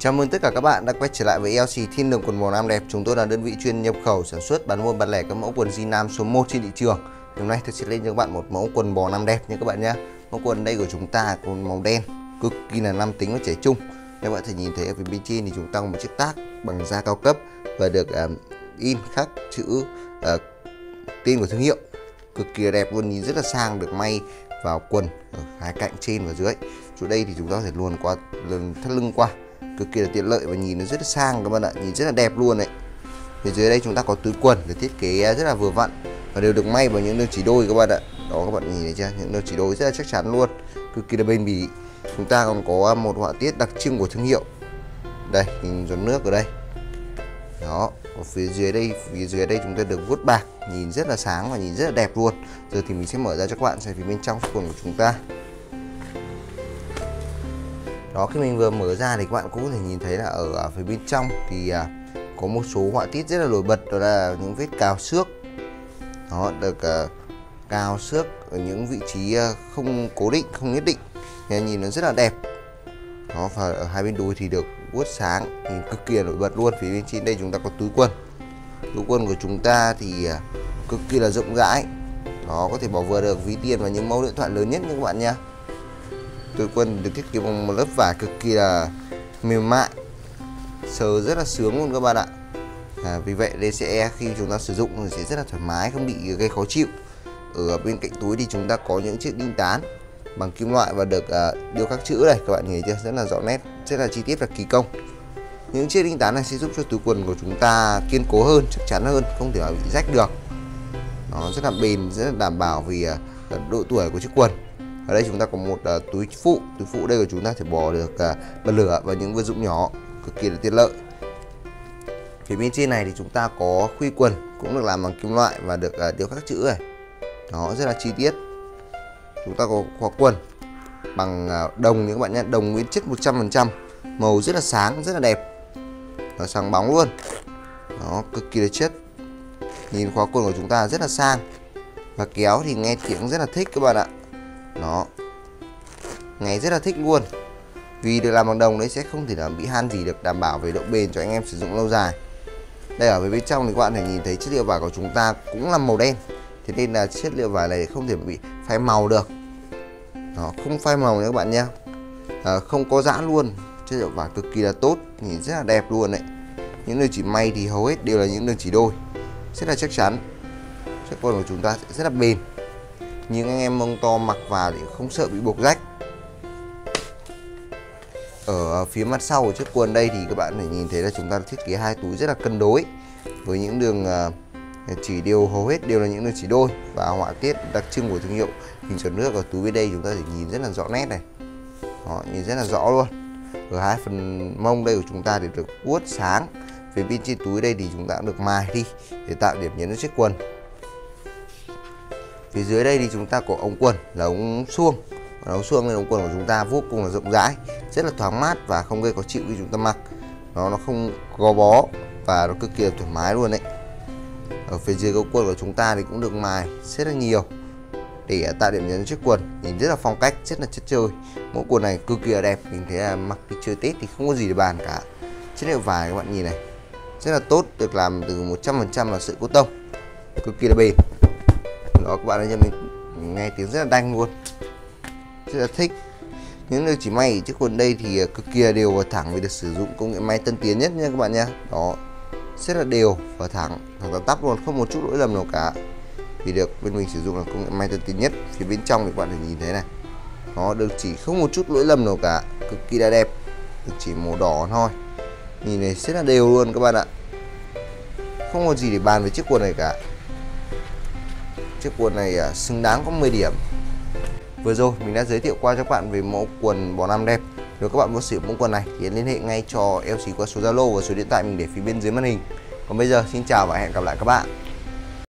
Chào mừng tất cả các bạn đã quay trở lại với LC Thiên Đường Quần màu Nam Đẹp. Chúng tôi là đơn vị chuyên nhập khẩu sản xuất bán buôn bán lẻ các mẫu quần jean nam số 1 trên thị trường. Hôm nay tôi sẽ lên cho các bạn một mẫu quần bò nam đẹp nha các bạn nhé. Mẫu quần đây của chúng ta quần màu đen, cực kỳ là nam tính và trẻ trung. Các bạn thể nhìn thấy ở phía bên trên thì chúng ta có một chiếc tác bằng da cao cấp và được um, in khắc chữ uh, tên của thương hiệu cực kỳ đẹp luôn nhìn rất là sang được may vào quần ở hai cạnh trên và dưới chỗ đây thì chúng ta có thể luồn qua luồn thắt lưng qua cực kỳ là tiện lợi và nhìn nó rất là sang, các bạn ạ. Nhìn rất là đẹp luôn đấy. Phía dưới đây chúng ta có túi quần được thiết kế à, rất là vừa vặn và đều được may vào những đường chỉ đôi, các bạn ạ. Đó, các bạn nhìn thấy chưa? Những đường chỉ đôi rất là chắc chắn luôn. Cực kỳ là bền bỉ. Chúng ta còn có à, một họa tiết đặc trưng của thương hiệu. Đây, nhìn giọt nước ở đây. Đó, ở phía dưới đây, phía dưới đây chúng ta được vuốt bạc, nhìn rất là sáng và nhìn rất là đẹp luôn. Giờ thì mình sẽ mở ra cho các bạn xem phía bên trong quần của chúng ta đó khi mình vừa mở ra thì các bạn cũng có thể nhìn thấy là ở, ở phía bên trong thì à, có một số họa tiết rất là nổi bật đó là những vết cào xước. Đó được à, cào xước ở những vị trí à, không cố định không nhất định. Nên nhìn nó rất là đẹp. Đó và ở hai bên đùi thì được vuốt sáng nhìn cực kỳ nổi bật luôn. Phía bên trên đây chúng ta có túi quần. Túi quần của chúng ta thì à, cực kỳ là rộng rãi. Đó có thể bỏ vừa được ví tiền và những mẫu điện thoại lớn nhất các bạn nha túi quần được thiết kế bằng một lớp vải cực kỳ là mềm mại. Sờ rất là sướng luôn các bạn ạ. À, vì vậy đây sẽ khi chúng ta sử dụng thì sẽ rất là thoải mái không bị gây khó chịu. Ở bên cạnh túi thì chúng ta có những chiếc đinh tán bằng kim loại và được à, điêu khắc chữ này các bạn nhìn thấy chưa? Rất là rõ nét rất là chi tiết và kỳ công. Những chiếc đinh tán này sẽ giúp cho túi quần của chúng ta kiên cố hơn chắc chắn hơn không thể bị rách được. Nó rất là bền rất là đảm bảo vì à, độ tuổi của chiếc quần ở đây chúng ta có một uh, túi phụ. Túi phụ đây của chúng ta thể bỏ được uh, bật lửa và những vật dụng nhỏ cực kỳ là tiện lợi. Phía bên trên này thì chúng ta có khuy quần cũng được làm bằng kim loại và được uh, điêu khắc chữ này. Nó rất là chi tiết. Chúng ta có khóa quần bằng đồng những các bạn nhé. Đồng nguyên chất 100% màu rất là sáng rất là đẹp. Nó sáng bóng luôn. Nó cực kỳ là chất. Nhìn khóa quần của chúng ta rất là sang. Và kéo thì nghe tiếng rất là thích các bạn ạ nó ngày rất là thích luôn. Vì được làm bằng đồng đấy sẽ không thể nào bị han gì được đảm bảo về độ bền cho anh em sử dụng lâu dài. Đây ở bên trong thì các bạn thể nhìn thấy chất liệu vải của chúng ta cũng là màu đen. Thế nên là chất liệu vải này không thể bị phai màu được. Nó không phai màu nha các bạn nhé à, ờ, không có giãn luôn. Chất liệu vải cực kỳ là tốt nhìn rất là đẹp luôn đấy. Những đường chỉ may thì hầu hết đều là những đường chỉ đôi. Rất là chắc chắn. Chất quần của chúng ta sẽ rất là bền nhưng anh em mông to mặc vào thì không sợ bị buộc rách. Ở phía mặt sau của chiếc quần đây thì các bạn thể nhìn thấy là chúng ta thiết kế hai túi rất là cân đối. Với những đường à, chỉ đều hầu hết đều là những đường chỉ đôi và họa tiết đặc trưng của thương hiệu. Hình tròn nước ở túi bên đây chúng ta thể nhìn rất là rõ nét này. Đó, nhìn rất là rõ luôn. Ở hai phần mông đây của chúng ta thì được vuốt sáng. Phía bên trên túi đây thì chúng ta được mài đi để tạo điểm nhấn cho chiếc quần phía dưới đây thì chúng ta có ống quần là ống suông. Ống suông nên ống quần của chúng ta vô cùng là rộng rãi, rất là thoáng mát và không gây khó chịu khi chúng ta mặc. Nó nó không gò bó và nó cực kỳ là thoải mái luôn đấy. Ở phía dưới ống quần của chúng ta thì cũng được mài rất là nhiều để tạo điểm nhấn chiếc quần. Nhìn rất là phong cách, rất là chất chơi. Mẫu quần này cực kỳ là đẹp mình thấy là mặc đi chơi tết thì không có gì để bàn cả. Chất liệu vải các bạn nhìn này, rất là tốt, được làm từ 100% là sợi cốt tông. Cực kỳ là bền đó, các bạn ơi mình nghe tiếng rất là đanh luôn. Rất là thích. Những nơi chỉ may chiếc quần đây thì à, cực kỳ đều và thẳng vì được sử dụng công nghệ may tân tiến nhất nha các bạn nha. Đó, rất là đều và thẳng thẳng tắp luôn, không một chút lỗi lầm nào cả. Vì được, bên mình sử dụng là công nghệ may tân tiến nhất. Phía bên trong thì các bạn được nhìn thấy này. Nó được chỉ không một chút lỗi lầm nào cả, cực kỳ là đẹp. Được chỉ màu đỏ thôi. Nhìn này rất là đều luôn các bạn ạ. Không có gì để bàn về chiếc quần này cả chiếc quần này à, xứng đáng có 10 điểm. Vừa rồi mình đã giới thiệu qua cho các bạn về mẫu quần bò nam đẹp. Nếu các bạn muốn sử dụng mẫu quần này thì liên hệ ngay cho LC qua số Zalo và số điện thoại mình để phía bên dưới màn hình. Còn bây giờ xin chào và hẹn gặp lại các bạn.